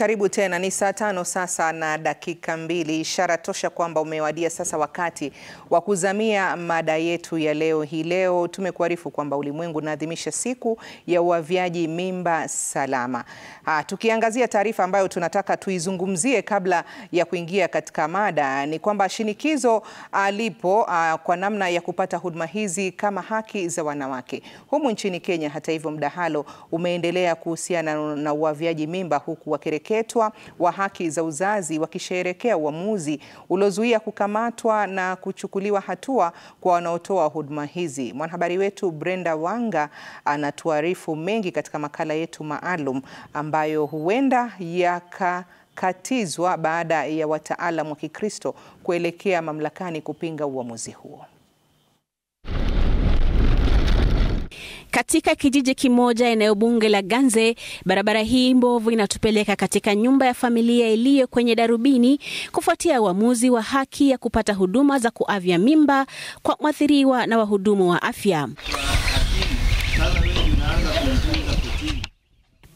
karibu tena. Ni saa tano sasa na dakika mbili, ishara tosha kwamba umewadia sasa wakati wa kuzamia mada yetu ya leo. Hii leo tumekuarifu kwamba ulimwengu unaadhimisha siku ya uavyaji mimba salama. Ha, tukiangazia taarifa ambayo tunataka tuizungumzie kabla ya kuingia katika mada ni kwamba shinikizo alipo a, kwa namna ya kupata huduma hizi kama haki za wanawake humu nchini Kenya. Hata hivyo, mdahalo umeendelea kuhusiana na uavyaji mimba huku wakereketwa wa haki za uzazi wakisherehekea uamuzi uliozuia kukamatwa na kuchukuliwa hatua kwa wanaotoa huduma hizi. Mwanahabari wetu Brenda Wanga anatuarifu mengi katika makala yetu maalum ambayo huenda yakakatizwa baada ya wataalam wa Kikristo kuelekea mamlakani kupinga uamuzi huo. Katika kijiji kimoja eneo bunge la Ganze, barabara hii mbovu inatupeleka katika nyumba ya familia iliyo kwenye darubini kufuatia uamuzi wa haki ya kupata huduma za kuavya mimba kwa mwathiriwa na wahudumu wa afya.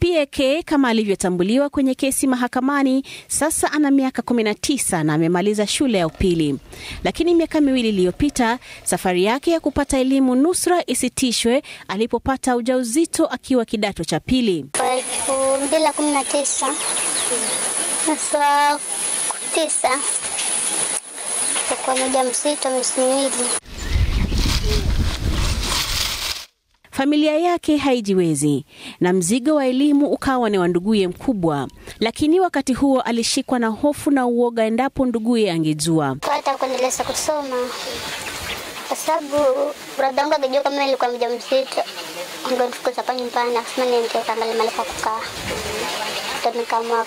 PK kama alivyotambuliwa kwenye kesi mahakamani, sasa ana miaka 19 na amemaliza shule ya upili. Lakini miaka miwili iliyopita, safari yake ya kupata elimu nusra isitishwe alipopata ujauzito akiwa kidato cha pili. kwa miezi miwili Familia yake haijiwezi na mzigo wa elimu ukawa ni wa nduguye mkubwa, lakini wakati huo alishikwa na hofu na uoga endapo nduguye angejua. hata kuendeleza kusoma, kwa sababu brada wangu akijua kama nilikuwa mjamzito angenifukuza hapa nyumbani, akasema niende kaangalia mahali pa kukaa, ndo nikaamua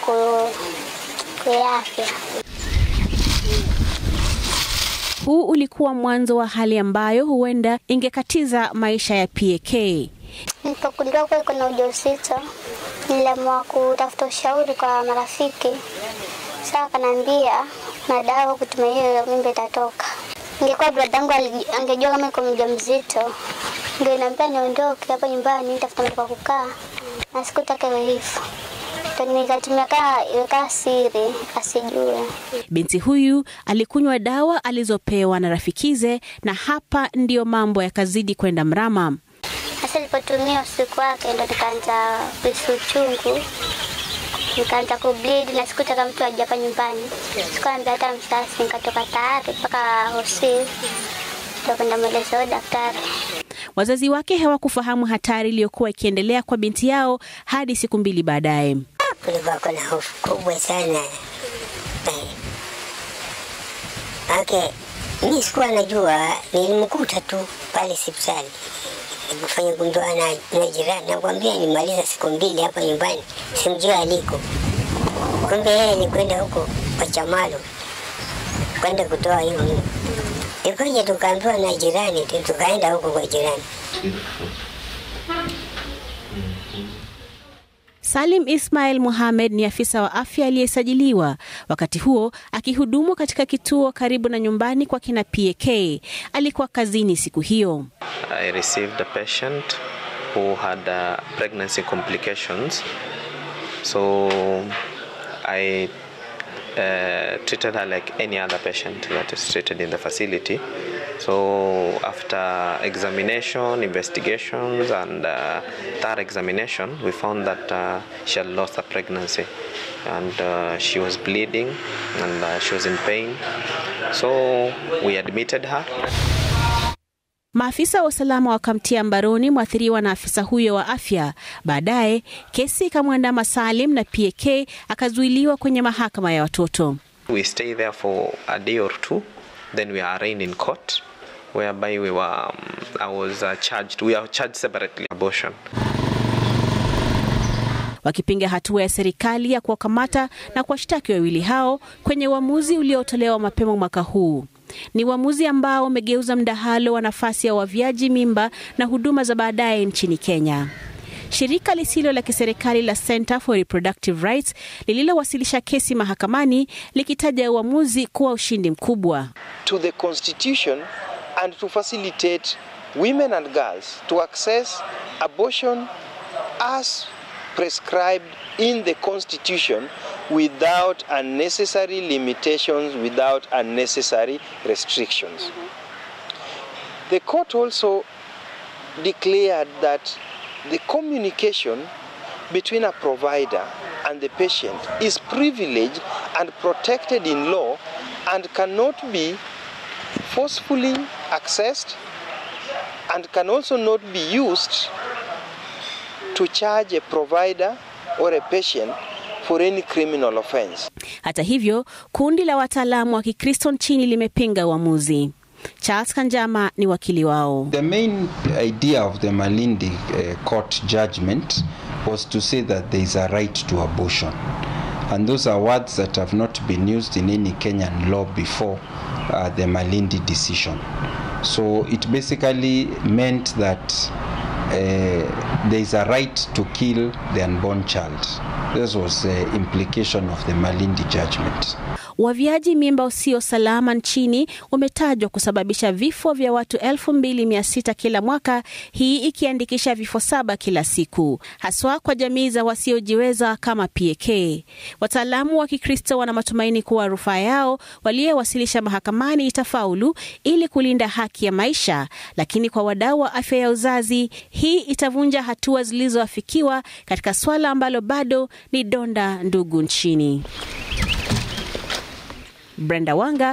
Huu ulikuwa mwanzo wa hali ambayo huenda ingekatiza maisha ya PK. Nilipogundua kuwa iko na ujauzito, niliamua kutafuta ushauri kwa marafiki. Sasa akaniambia na dawa kutumia hiyo mimba itatoka. Ingekuwa bradangu angejua kama iko mjamzito, ngeniambia niondoke hapa nyumbani nitafuta mtu wa kukaa, na sikutaka hivyo. Kaa siri asijue. Binti huyu alikunywa dawa alizopewa na rafikize, na hapa ndiyo mambo yakazidi kwenda mrama. Sasa nilipotumia usiku wake ndo nikaanza kuhisi uchungu, nikaanza kubleed na sikutaka mtu aje hapa nyumbani, sikuambia hata msasi. Nikatoka tayari mpaka ndo kwenda mwelezeo daktari. Wazazi wake hawakufahamu hatari iliyokuwa ikiendelea kwa binti yao hadi siku mbili baadaye. Kulikuwa kuna hofu kubwa sana okay. mi sikuwa najua, nilimkuta tu pale hospitali kufanya gundua na, na jirani, nakwambia nimaliza siku mbili hapa nyumbani, simjua aliko. Kumbe yeye ni kwenda huko kwa Chamalo kwenda kutoa hiyo. Ikoje tukaambiwa na jirani, tukaenda huko kwa jirani. Salim Ismail Mohamed ni afisa wa afya aliyesajiliwa, wakati huo akihudumu katika kituo karibu na nyumbani kwa kina PK. Alikuwa kazini siku hiyo. I received a patient who had uh, pregnancy complications. So I uh, treated her like any other patient that is treated in the facility. So after examination, investigations, and uh, third examination, we found that uh, she had lost her pregnancy, and uh, she was bleeding, and uh, she was in pain. So we admitted her. Maafisa wa usalama wakamtia mbaroni mwathiriwa na afisa huyo wa afya. Baadaye kesi ikamwandama Salim na PK akazuiliwa kwenye mahakama ya watoto. We stay there for a day or two, then we are arraigned in court, whereby we were, um, I was uh, charged, we are charged separately abortion. wakipinga hatua ya serikali ya kuwakamata na kuwashtaki wawili hao kwenye uamuzi uliotolewa mapema mwaka huu. Ni uamuzi ambao umegeuza mdahalo wa nafasi ya waviaji mimba na huduma za baadaye nchini Kenya. Shirika lisilo la kiserikali la Center for Reproductive Rights lililowasilisha kesi mahakamani likitaja uamuzi kuwa ushindi mkubwa. to the constitution and to facilitate women and girls to access abortion as prescribed in the Constitution without unnecessary limitations, without unnecessary restrictions. Mm-hmm. The court also declared that the communication between a provider and the patient is privileged and protected in law and cannot be forcefully accessed and can also not be used to charge a provider or a patient for any criminal offense. Hata hivyo, kundi la wataalamu wa Kikristo nchini limepinga uamuzi. Charles Kanjama ni wakili wao. The main idea of the Malindi uh, court judgment was to say that there is a right to abortion. And those are words that have not been used in any Kenyan law before uh, the Malindi decision. So it basically meant that uh, there is a right to kill the unborn child. This was the implication of the Malindi judgment. Uavyaji mimba usio salama nchini umetajwa kusababisha vifo vya watu 2600 kila mwaka, hii ikiandikisha vifo saba kila siku, haswa kwa jamii za wasiojiweza kama PK. Wataalamu wa Kikristo wana matumaini kuwa rufaa yao waliyowasilisha mahakamani itafaulu ili kulinda haki ya maisha, lakini kwa wadau wa afya ya uzazi, hii itavunja hatua zilizoafikiwa katika swala ambalo bado ni donda ndugu nchini. Brenda Wanga